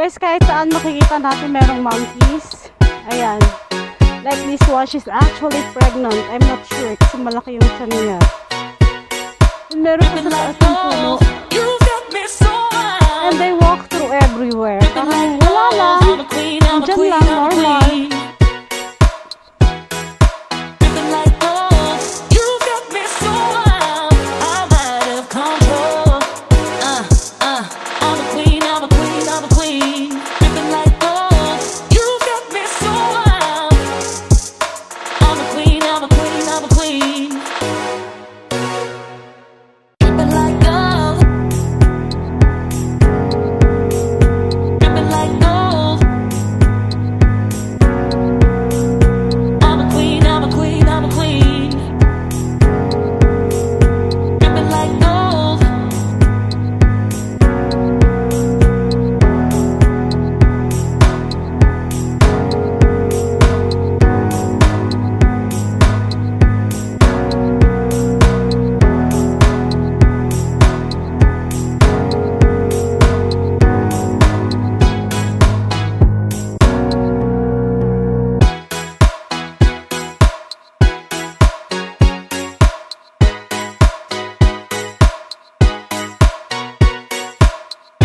Guys, kahit saan makikita natin merong monkeys. Ayan. Like this one, she's actually pregnant. I'm not sure kasi malaki yung tiyan niya. Meron pa sa taas puno. And they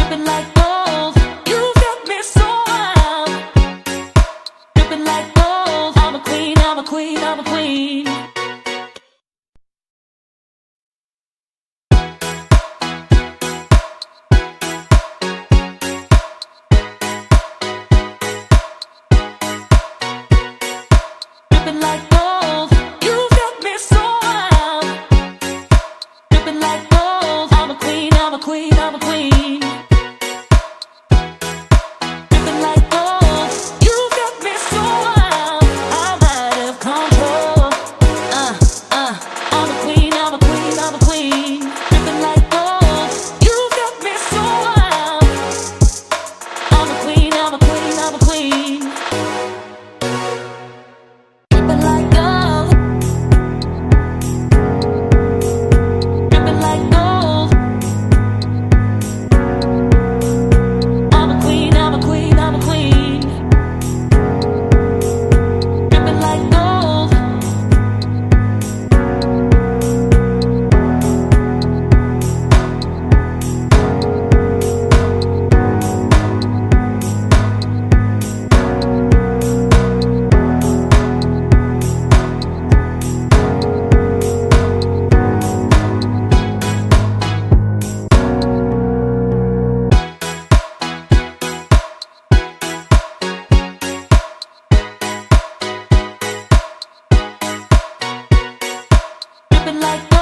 stupid like happen like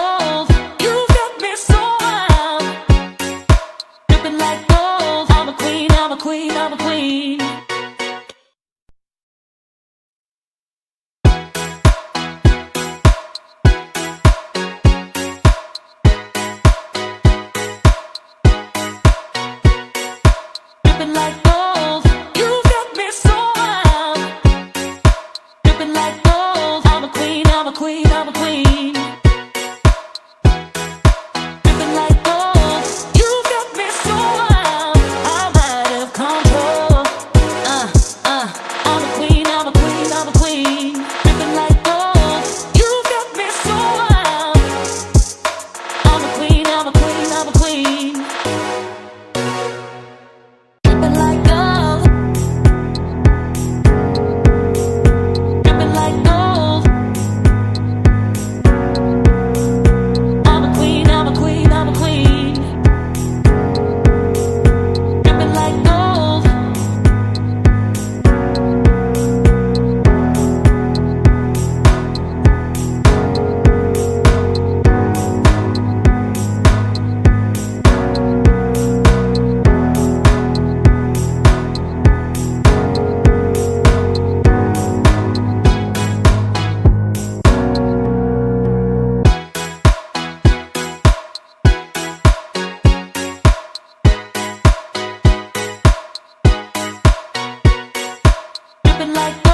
like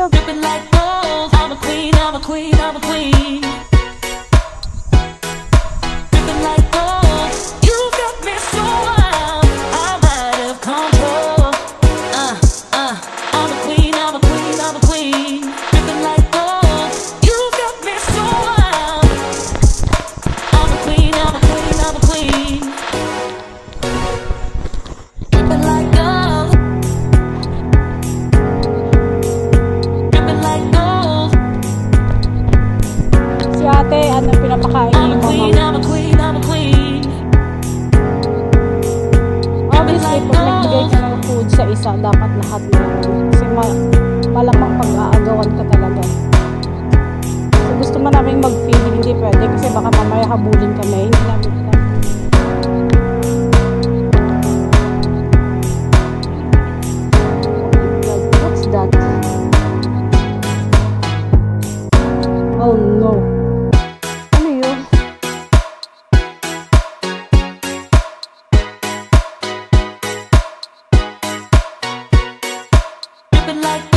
you're ripping like gold. I'm a queen, I'm a queen, I'm a queen. namin mag-feed, hindi pwede kasi baka mamaya habulin kami. Hindi namin siya. Oh no. Ano yun? Like